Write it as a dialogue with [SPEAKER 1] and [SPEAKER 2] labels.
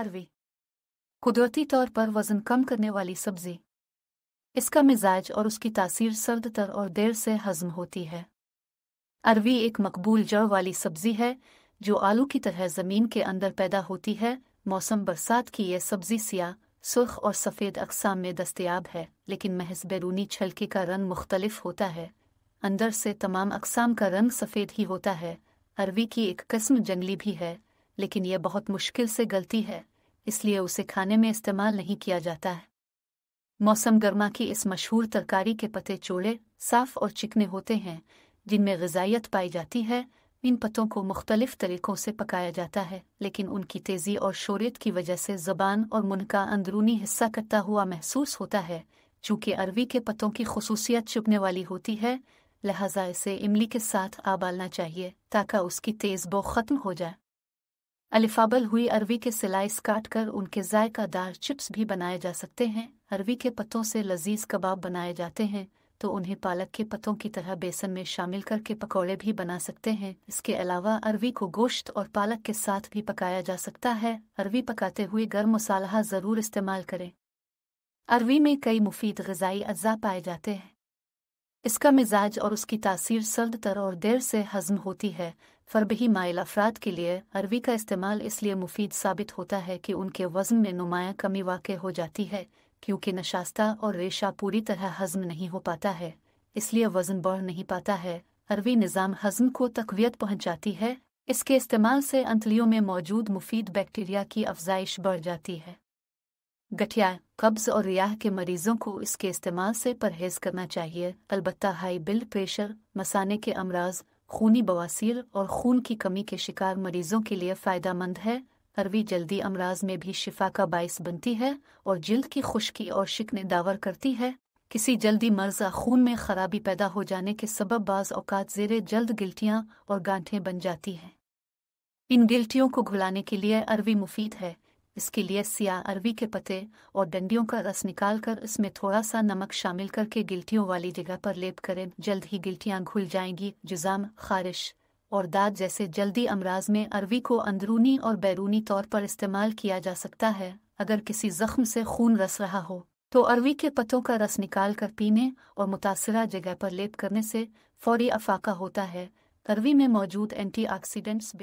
[SPEAKER 1] अरवी। कुदरती तौर पर वज़न कम करने वाली सब्ज़ी। इसका मिजाज और उसकी तासीर सर्द तर और देर से हज़म होती है। अरवी एक मकबूल जड़ वाली सब्ज़ी है, जो आलू की तरह ज़मीन के अंदर पैदा होती है। मौसम बरसात की यह सब्ज़ी सिया सुर्ख और सफ़ेद अकसाम में दस्तयाब है, लेकिन महज बैरूनी छलके का रंग मुख्तलिफ़ होता है। अंदर से तमाम अकसाम का रंग सफ़ेद ही होता है। अरवी की एक किस्म जंगली भी है, लेकिन यह बहुत मुश्किल से गलती है। इसलिए उसे खाने में इस्तेमाल नहीं किया जाता है। मौसम गर्मा की इस मशहूर तरकारी के पत्ते चोड़े साफ़ और चिकने होते हैं, जिनमें गजाइत पाई जाती है। इन पत्तों को मुख्तलिफ़ तरीक़ों से पकाया जाता है, लेकिन उनकी तेज़ी और शोरियत की वजह से ज़बान और मुन का अंदरूनी हिस्सा कटता हुआ महसूस होता है। चूँकि अरवी के पत्तों की खसूसियत चुभने वाली होती है, लिहाजा इसे इमली के साथ आबालना चाहिए, ताकि उसकी तेज़ बो ख़त्म हो जाए। अलिफाबल हुई अरवी के सिलाइस काट कर उनके जायकादार चिप्स भी बनाए जा सकते हैं। अरवी के पत्तों से लजीज कबाब बनाए जाते हैं तो उन्हें पालक के पत्तों की तरह बेसन में शामिल करके पकौड़े भी बना सकते हैं। इसके अलावा अरवी को गोश्त और पालक के साथ भी पकाया जा सकता है। अरवी पकाते हुए गर्म मसाला ज़रूर इस्तेमाल करें। अरवी में कई मुफीद गजाई अज्जा पाए जाते हैं। इसका मिजाज और उसकी तासीर सर्द तर और देर से हज़म होती है। फरबही माइल अफराद के लिए अरवी का इस्तेमाल इसलिए मुफीद साबित होता है कि उनके वज़न में नुमाया कमी वाक़ हो जाती है, क्योंकि नशास्ता और रेशा पूरी तरह हज़म नहीं हो पाता है, इसलिए वज़न बढ़ नहीं पाता है। अरवी निज़ाम हज़म को तकवीत पहुँचाती है। इसके इस्तेमाल से अंतलियों में मौजूद मुफीद बैक्टीरिया की अफजाइश बढ़ जाती है। गठिया कब्ज़ और रियाह के मरीज़ों को इसके इस्तेमाल से परहेज़ करना चाहिए। अलबत् हाई ब्लड प्रेशर, मसाने के अमराज, खूनी बवासीर और खून की कमी के शिकार मरीज़ों के लिए फ़ायदा मंद है। अरवी जल्दी अमराज में भी शिफा का बायस बनती है और जल्द की खुश्की और शिकने दावर करती है। किसी जल्दी मर्ज खून में खराबी पैदा हो जाने के सबब बाज औकात जेर जल्द गिल्टियाँ और गांठें बन जाती हैं। इन गिल्टियों को घुलाने के लिए अरवी मुफीद है। इसके लिए सियाह अरवी के पत्ते और डंडियों का रस निकाल कर इसमें थोड़ा सा नमक शामिल करके गिल्टियों वाली जगह पर लेप करें। जल्द ही गिल्टियाँ घुल जाएँगी, जुजाम, खारिश और दाद जैसे जल्दी अमराज में अरवी को अंदरूनी और बैरूनी तौर पर इस्तेमाल किया जा सकता है, अगर किसी जख्म से खून रस रहा हो। तो अरवी के पत्तों का रस निकाल कर पीने और मुतासरा जगह पर लेप करने से फौरी अफाका होता है। अरवी में मौजूद एंटी एंटीऑक्सीडेंट्स